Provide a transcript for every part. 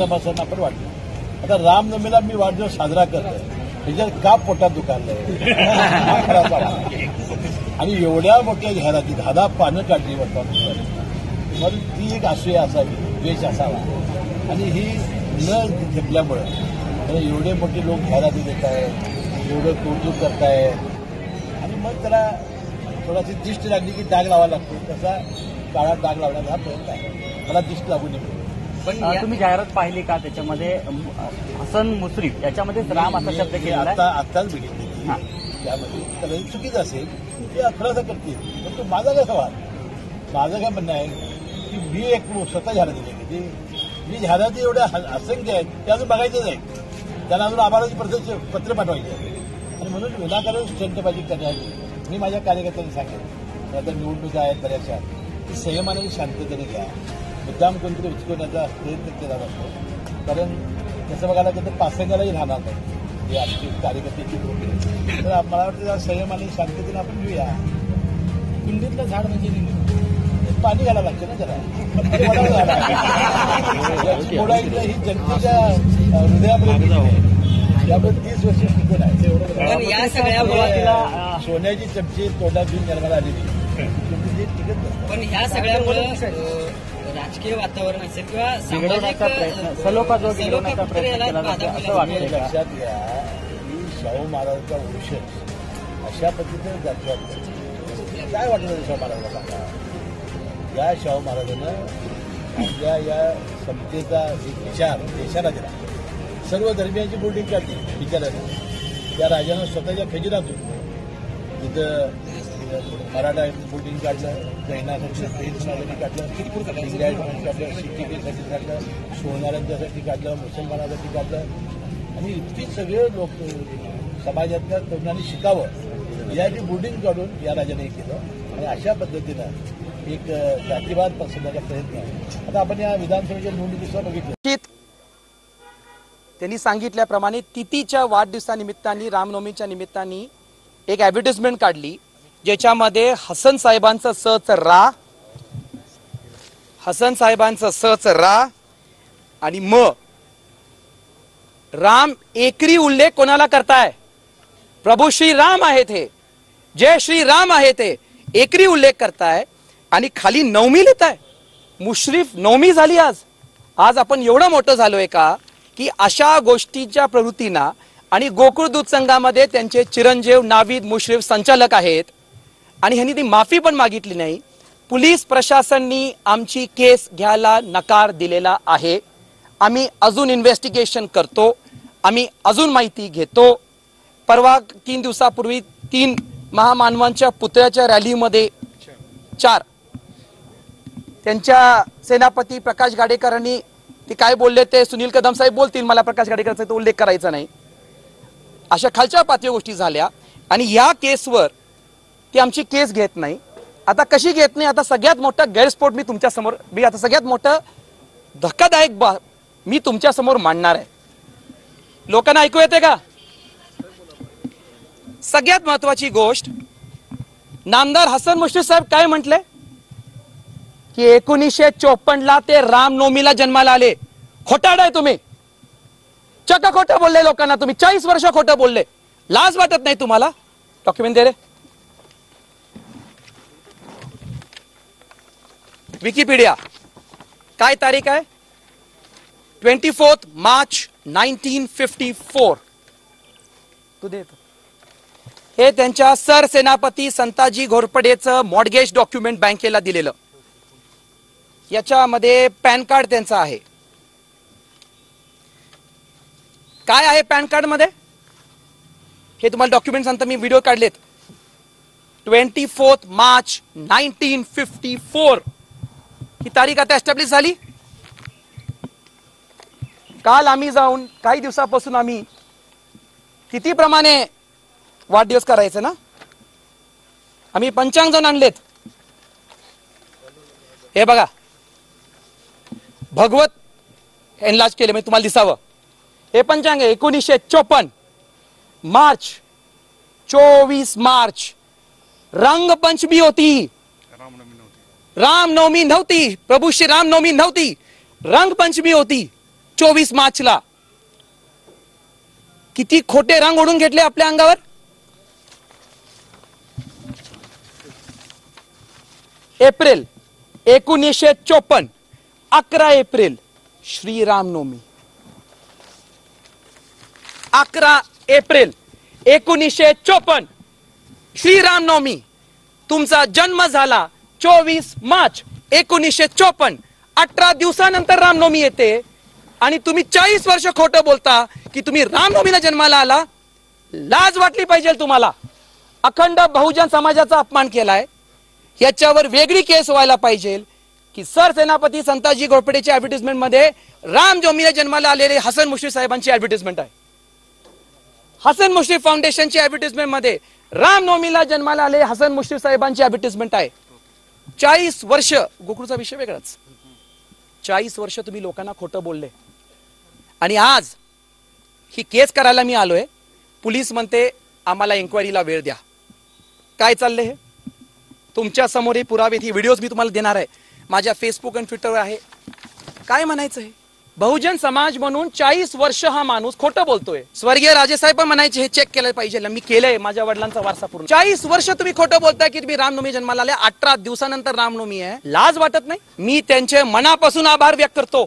सभासदांना पण वाटलं. आता रामनवमीला मी वाढदिवस साजरा करतोय. त्याच्यात का पोटात दुखारलंय आणि एवढ्या मोठ्या जाहिराती दहा दहा पानं काढली वाटतात मग ती एक आशय असावी द्वेष असावा. आणि ही न घेतल्यामुळं एवढे मोठे लोक जाहिराती देत आहेत एवढं कौतुक करतायत. आणि मग त्याला थोडाशी दिष्ट लागली की डाग लावा लागतो. तसा काळात डाग लावण्याचा हा प्रयत्न आहे. मला दिष्ट लागू नये. पण तुम्ही जाहिरात पाहिली का त्याच्यामध्ये? हसन मुश्रीफ याच्यामध्येच राम असा शब्द आहे. आत्ताच बघितली. त्यामध्ये कदाचित चुकीचं असेल ते खुलासा करतील पण तो माझा काय सवाल माझं काय म्हणणं आहे की मी एक स्वतः जाहिराती केली की मी जाहिराती एवढ्या असंख्य आहेत त्या अजून बघायचेच आहेत. त्यांना अजून आभाराची पत्र पत्र पाठवायचे आहे. आणि म्हणून विनाकारण स्टंटबाजी करण्याची मी माझ्या कार्यकर्त्यांनी सांगेन आता निवडणुका आहेत बऱ्याचशा. ती संयमाने शांततेने घ्या. मुद्दाम कोणतरी उचकवण्याचा प्रयत्न केला जातो. कारण तसं बघायला गेलं तर पासंगालाही राहणार नाही. हे आमची कार्यकर्त्याची ग्रुप तर मला वाटतं संयम आणि शांततेने आपण घेऊया. कुंडीतलं झाड म्हणजे पाणी घालावं लागतं ना जरा. मुळं ही जनतेच्या हृदयापर्यंत. त्यामुळे तीस वर्ष टिकून आहे. या सोन्याची चमची तोंडात घेऊन जन्माला आलेली. ती टिकत पण ह्या सगळ्यामुळे राजकीय वातावरण असेल किंवा सामाजिक सलोखा सलोखा केला जातो? लक्षात घ्या की शाहू महाराजांचा वंश अशा पद्धतीने जातो काय वाटतं शाहू महाराजांना सांगा या शाहू महाराजांना आपल्या या समतेचा एक विचार देशाला दिला. सर्व धर्मियांची बोर्डिंग काढली विचाराने त्या राजानं स्वतःच्या खजिनातून तिथं मराठा बोटिंग काढलं जैनासाठी जैन काढलं लिंगायत काढलं. शिक्षिकेसाठी काढलं सोनारांच्यासाठी काढलं मुसलमानासाठी काढलं. आणि इतकी सगळे लोक समाजातल्या तरुणांनी शिकावं. याची बोटिंग काढून या राजाने केलं. आणि अशा पद्धतीनं एक जातीवाद पसरण्याचा प्रयत्न आहे. आता आपण या विधानसभेच्या निवडणुकीसह बघितलं. त्यांनी सांगितल्याप्रमाणे तिथीच्या वाढदिवसानिमित्ताने रामनवमीच्या निमित्ताने एक ॲडव्हर्टिजमेंट काढली. ज्याच्यामध्ये हसन साहेबांचं सच रा. हसन साहेबांचं सच रा आणि म. राम एकरी उल्लेख कोणाला करताय? प्रभू श्री राम आहेत हे. जय श्री राम आहे ते एकरी उल्लेख करताय आणि खाली नवमी लिहिताय. मुश्रीफ नवमी झाली आज. आज आपण एवढं मोठं झालोय का? की अशा गोष्टीच्या प्रवृत्तींना आणि गोकुळ दूध संघामध्ये त्यांचे चिरंजीव नावीद मुश्रीफ संचालक आहेत. आणि ह्यांनी ती माफी पण मागितली नाही. पोलीस प्रशासननी आमची केस घ्यायला नकार दिलेला आहे. आम्ही अजून इन्व्हेस्टिगेशन करतो. आम्ही अजून माहिती घेतो. परवा तीन दिवसापूर्वी तीन महामानवांच्या पुतळ्याच्या रॅलीमध्ये चार. त्यांच्या सेनापती प्रकाश गाडेकरांनी ते काय बोलले ते सुनील कदम साहेब बोलतील. मला प्रकाश गाडेकरांचा उल्लेख करायचा नाही. अशा खालच्या पातळी गोष्टी झाल्या. आणि या केसवर ती आमची केस घेत नाही. आता कशी घेत नाही? आता सगळ्यात मोठा गैरस्फोट मी तुमच्यासमोर मी आता सगळ्यात मोठं धक्कादायक बा मी तुमच्यासमोर मांडणार आहे. लोकांना ऐकू येते का? सगळ्यात महत्वाची गोष्ट नामदार हसन मुश्रीफ साहेब काय म्हटले? की एकोणीसशे चोपन्न ला ते रामनवमीला जन्माला आले. खोटाड आहे तुम्ही. चक्क खोटं बोलले लोकांना तुम्ही. चाळीस वर्ष खोटं बोलले. लाज वाटत नाही तुम्हाला? डॉक्युमेंट दे रे. विकिपीडिया. काय तारीख आहे? Twenty fourth March nineteen fifty four. तू दे इथं. हे त्यांच्या सरसेनापती संताजी घोरपडेचं मॉडगेज डॉक्युमेंट बँकेला दिलेलं. याच्यामध्ये पॅन कार्ड त्यांचं आहे. काय आहे पॅन कार्डमध्ये हे तुम्हाला डॉक्युमेंट सांगता मी व्हिडिओ काढलेत. Twenty fourth March nineteen fifty four. ही तारीख आता एस्टॅब्लिश झाली. काल आम्ही जाऊन काही दिवसापासून आम्ही तिथीप्रमाणे वाढदिवस करायचं ना? आम्ही पंचांग जण आणलेत. हे बघा. भगवत एनलाज केले म्हणजे तुम्हाला दिसावं. हे पंचांग आहे एकोणीसशे चोपन्न. मार्च चोवीस मार्च. रंगपंचमी होती. रामनवमी नव्हती. प्रभू श्री रामनवमी नव्हती. रंगपंचमी होती. चोवीस मार्चला. किती खोटे रंग ओढून घेतले आपल्या अंगावर? एप्रिल एकोणीसशे चोपन्न. अकरा एप्रिल श्रीरामनवमी. अकरा एप्रिल एकोणीसशे चोपन्न. श्रीरामनवमी. तुमचा जन्म झाला चोवीस मार्च एकोणीसशे चोपन्न. अठरा दिवसानंतर रामनवमी येते. आणि तुम्ही चाळीस वर्ष खोटं बोलता की तुम्ही रामनवमीला जन्माला आला लाज वाटली पाहिजे तुम्हाला. अखंड बहुजन समाजाचा अपमान केलाय. याच्यावर वेगळी केस व्हायला पाहिजे की सर सेनापती संताजी घोरपडेच्या ऍडव्हर्टिजमेंटमध्ये राम जोमीला जन्माला आलेले हसन मुश्रीफ साहेबांची ऍडव्हर्टिजमेंट आहे. हसन मुश्रीफ फाउंडेशनची ऍडव्हर्टिजमेंटमध्ये रामनवमीला जन्माला आले हसन मुश्रीफ साहेबांची ऍडव्हर्टिजमेंट आहे. चाळीस वर्ष गोकुळचा विषय वेगळाच. चाळीस वर्ष तुम्ही लोकांना खोटं बोलले. आणि आज ही केस करायला मी आलोय. पोलीस म्हणते आम्हाला एन्क्वायरीला वेळ द्या. काय चाललंय हे? तुमच्यासमोर हे पुरावे ही व्हिडिओज मी तुम्हाला देणार आहे. माझ्या फेसबुक आणि ट्विटरवर आहे. काय म्हणायचं हे? बहुजन समाज म्हणून चाळीस वर्ष हा माणूस खोटं बोलतोय. स्वर्गीय राजेसाहेब पण म्हणायचे हे चेक केलं पाहिजे मी केलंय माझ्या वडिलांचा वारसा पूर्ण. चाळीस वर्ष तुम्ही खोटं बोलताय की तुम्ही रामनवमी जन्माला आले अठरा दिवसानंतर रामनवमी आहे. लाज वाटत नाही? मी त्यांचे मनापासून आभार व्यक्त करतो.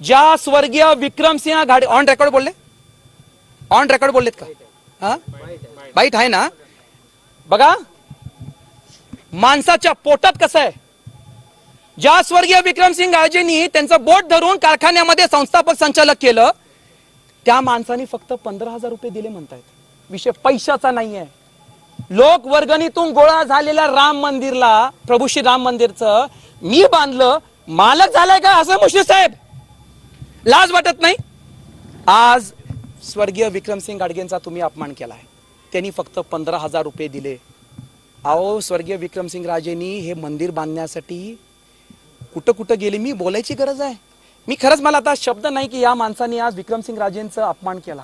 ज्या स्वर्गीय विक्रमसिंह घाडे ऑन रेकॉर्ड बोलले? ऑन रेकॉर्ड बोललेत का? हा? बाईट आहे ना? बघा माणसाच्या पोटात कसं आहे? ज्या स्वर्गीय विक्रमसिंग गाळजेंनी त्यांचं बोट धरून कारखान्यामध्ये संस्थापक संचालक केलं त्या माणसाने फक्त पंधरा हजार रुपये दिले म्हणतायत. विषय पैशाचा नाहीये. लोक वर्गणीतून गोळा झालेल्या राम मंदिरला प्रभू श्री राम मंदिरचं मी बांधलं मालक झालाय का असं मुश्री साहेब? लाज वाटत नाही? आज स्वर्गीय विक्रमसिंग गाडगेंचा तुम्ही अपमान केला आहे त्यांनी फक्त पंधरा हजार रुपये दिले. अहो स्वर्गीय विक्रमसिंग राजेंनी हे मंदिर बांधण्यासाठी कुठं कुठं गेले मी बोलायची गरज आहे. मी खरंच मला आता शब्द नाही की या माणसाने आज विक्रमसिंग राजेंचा अपमान केला.